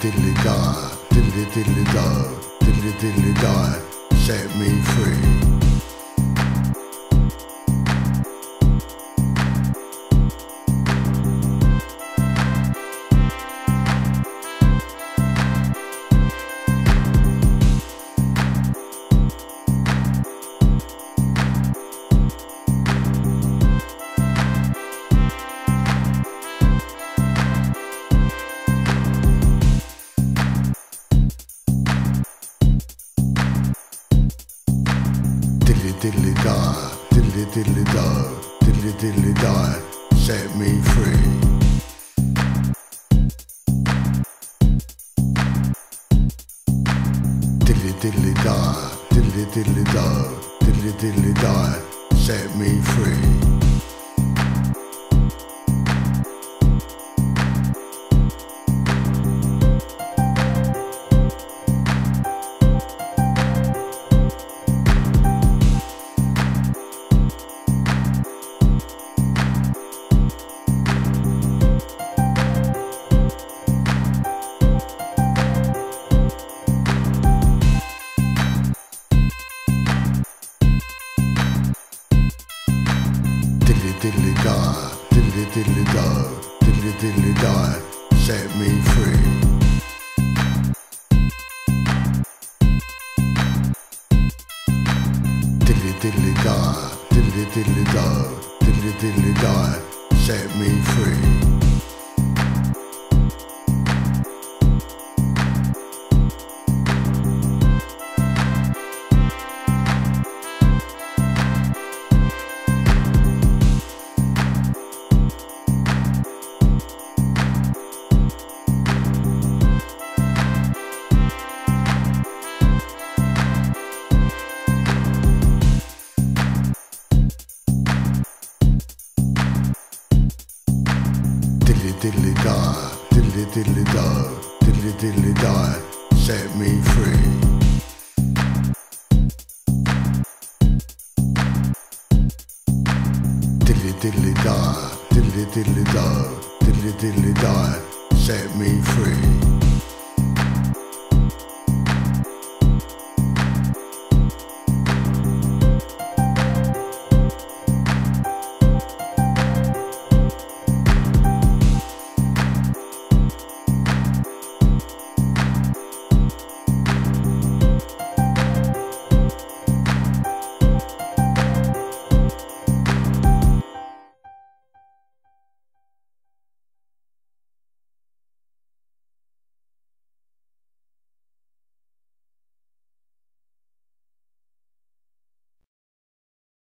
diddly da, diddly diddly da, diddly diddly da, set me free. Diddly da, diddly diddly da, diddly diddly da, set me free. Diddly diddly da, diddly diddly da, diddly diddly da, set me free. Da, diddly diddly da, diddly diddly da, set me free. Diddly diddly da, diddly diddly da, diddly diddly da, set me free. Diddly da, diddly diddly da, diddly diddly da, set me free. Diddly diddly da, diddly diddly da, diddly diddly da, set me free.